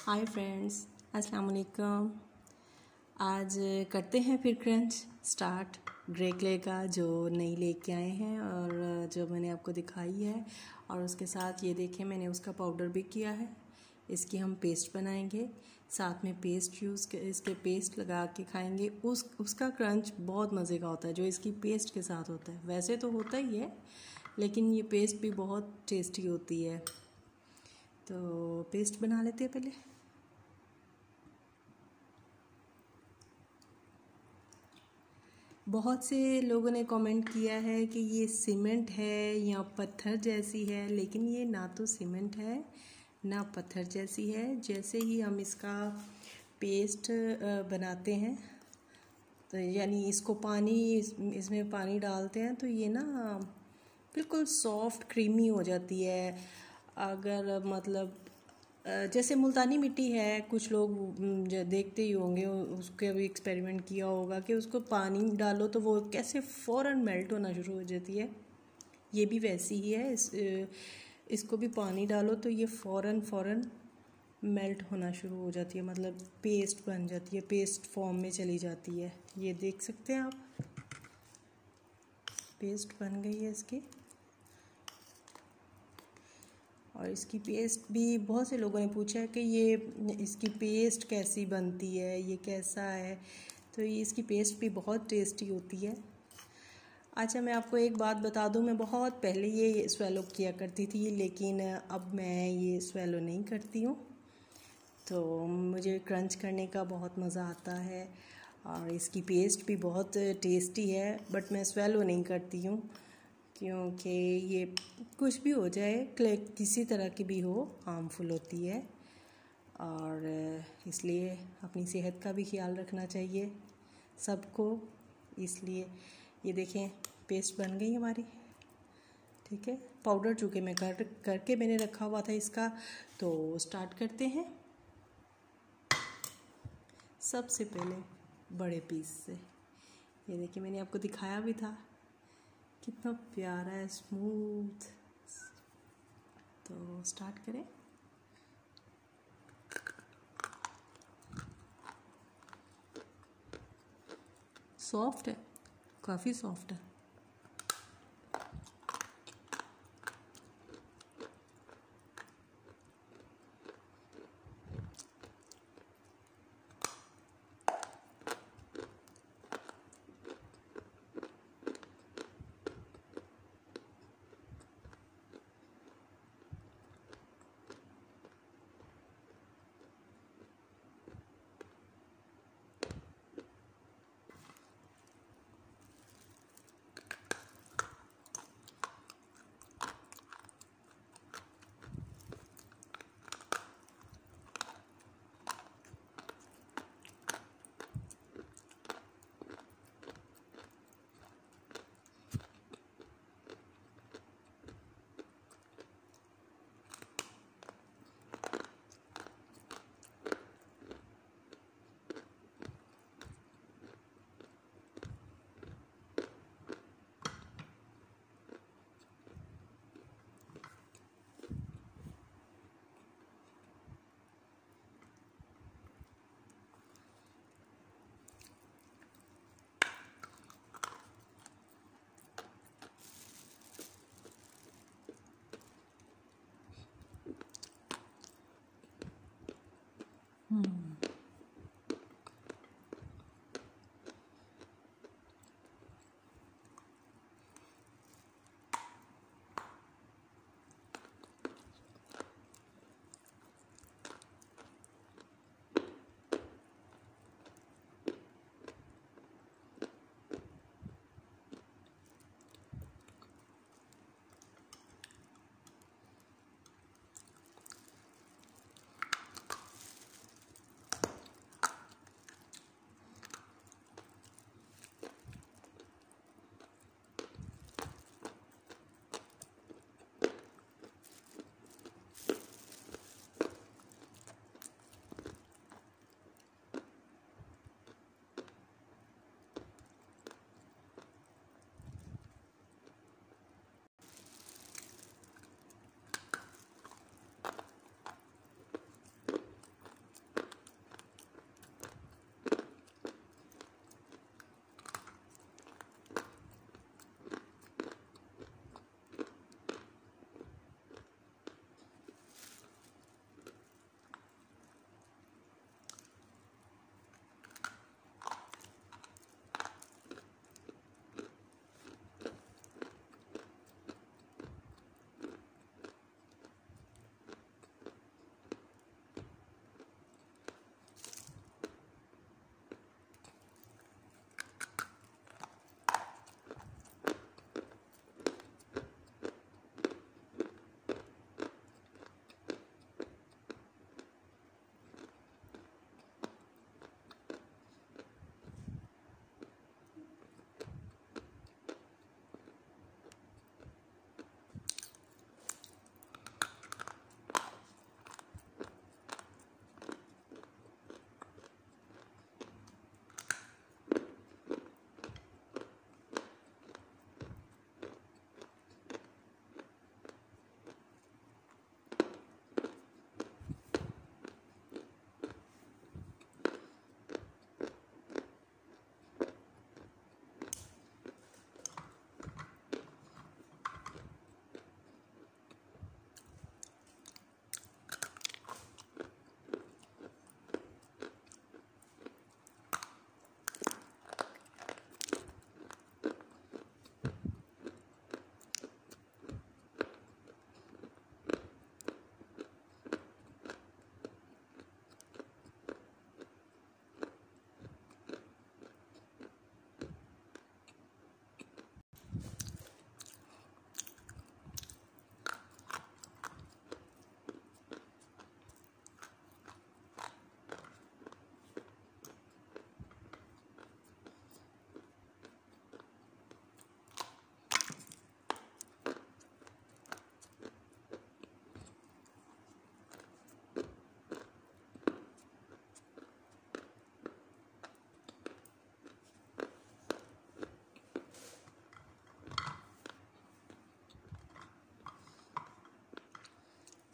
Hi friends अस्सलाम वालेकुम आज करते हैं फिर क्रंच स्टार्ट ग्रे क्ले का जो नई लेके आए हैं और जो मैंने आपको दिखाई है। और उसके साथ ये देखें मैंने उसका पाउडर भी किया है। इसकी हम पेस्ट बनाएँगे। साथ में पेस्ट यूज़ इसके पेस्ट लगा के खाएँगे। उस, उसका क्रंच बहुत मज़े का होता है, जो इसकी पेस्ट के साथ होता है। वैसे तो होता ही है, लेकिन ये पेस्ट भी बहुत टेस्टी होती है। तो पेस्ट बना लेते हैं पहले। बहुत से लोगों ने कमेंट किया है कि ये सीमेंट है या पत्थर जैसी है, लेकिन ये ना तो सीमेंट है, ना पत्थर जैसी है। जैसे ही हम इसका पेस्ट बनाते हैं तो यानी इसको पानी इसमें पानी डालते हैं तो ये ना बिल्कुल सॉफ्ट क्रीमी हो जाती है। अगर मतलब जैसे मुल्तानी मिट्टी है, कुछ लोग देखते ही होंगे उसके भी एक्सपेरिमेंट किया होगा कि उसको पानी डालो तो वो कैसे फ़ौर मेल्ट होना शुरू हो जाती है। ये भी वैसी ही है, इस इसको भी पानी डालो तो ये फ़ौर फ़ौर मेल्ट होना शुरू हो जाती है मतलब पेस्ट बन जाती है पेस्ट फॉर्म में चली जाती है। ये देख सकते हैं आप? पेस्ट बन गई है इसकी। और इसकी पेस्ट भी बहुत से लोगों ने पूछा है कि ये इसकी पेस्ट कैसी बनती है, ये कैसा है? तो ये इसकी पेस्ट भी बहुत टेस्टी होती है। अच्छा मैं आपको एक बात बता दूँ, मैं बहुत पहले ये स्वेलो किया करती थी, लेकिन अब मैं ये स्वेलो नहीं करती हूँ। तो मुझे क्रंच करने का बहुत मज़ा आता है और इसकी पेस्ट भी बहुत टेस्टी है बट मैं स्वेलो नहीं करती हूँ। क्योंकि ये कुछ भी हो जाए क्ले किसी तरह की भी हो हार्मफुल होती है। और इसलिए अपनी सेहत का भी ख्याल रखना चाहिए सबको। इसलिए ये देखें पेस्ट बन गई हमारी। ठीक है? पाउडर चूँकि मैं कर, करके मैंने रखा हुआ था इसका। तो स्टार्ट करते हैं। सबसे पहले बड़े पीस से। ये देखिए, मैंने आपको दिखाया भी था। कितना प्यारा है स्मूथ तो स्टार्ट करें। सॉफ्ट है काफ़ी सॉफ्ट है।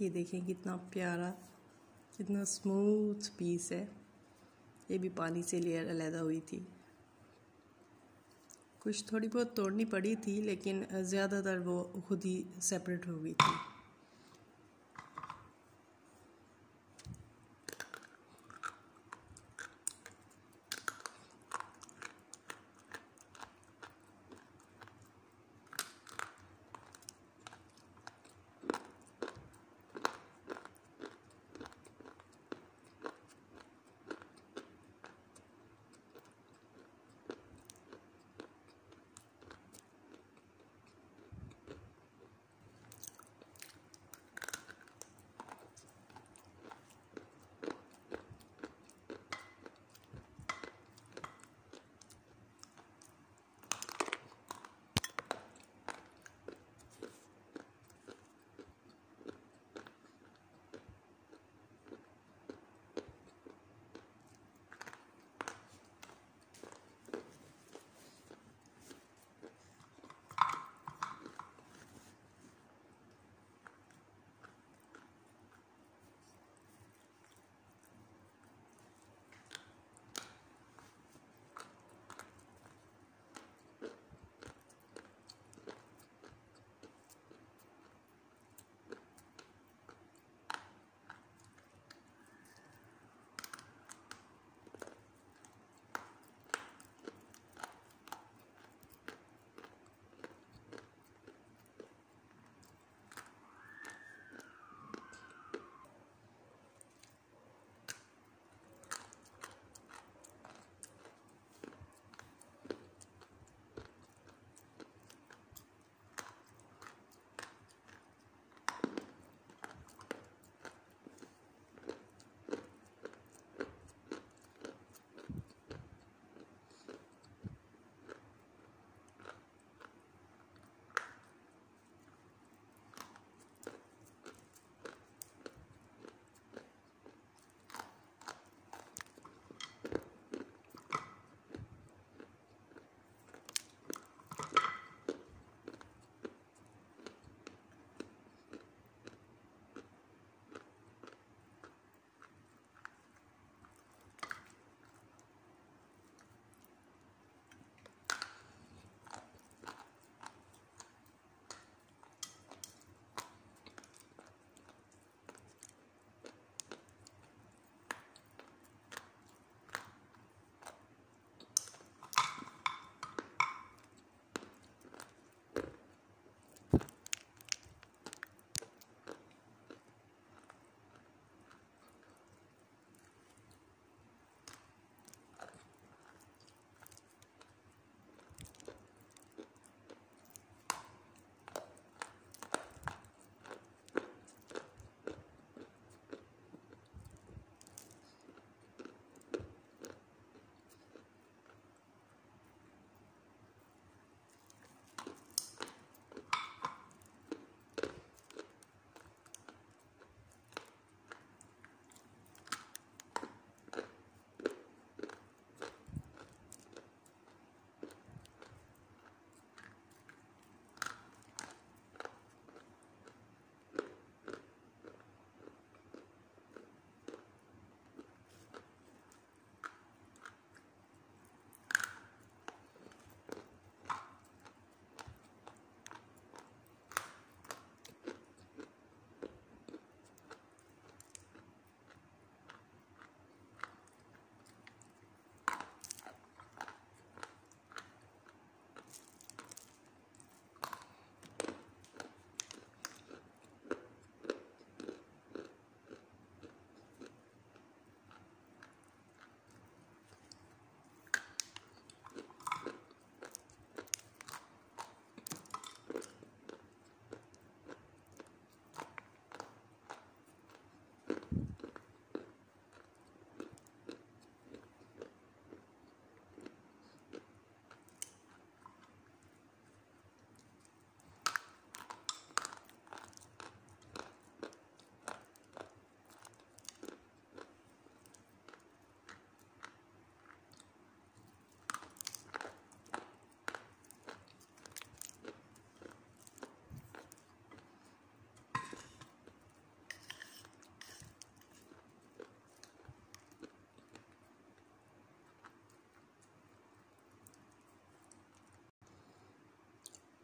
ये देखें कितना प्यारा, कितना स्मूथ पीस है। ये भी पानी से लेयर, अलहदा हुई थी। कुछ थोड़ी बहुत तोड़नी पड़ी थी, लेकिन ज़्यादातर वो खुद ही सेपरेट हो गई थी।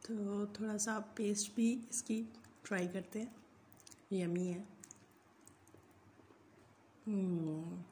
तो थोड़ा सा पेस्ट भी इसकी ट्राई करते हैं। यमी है। हम्म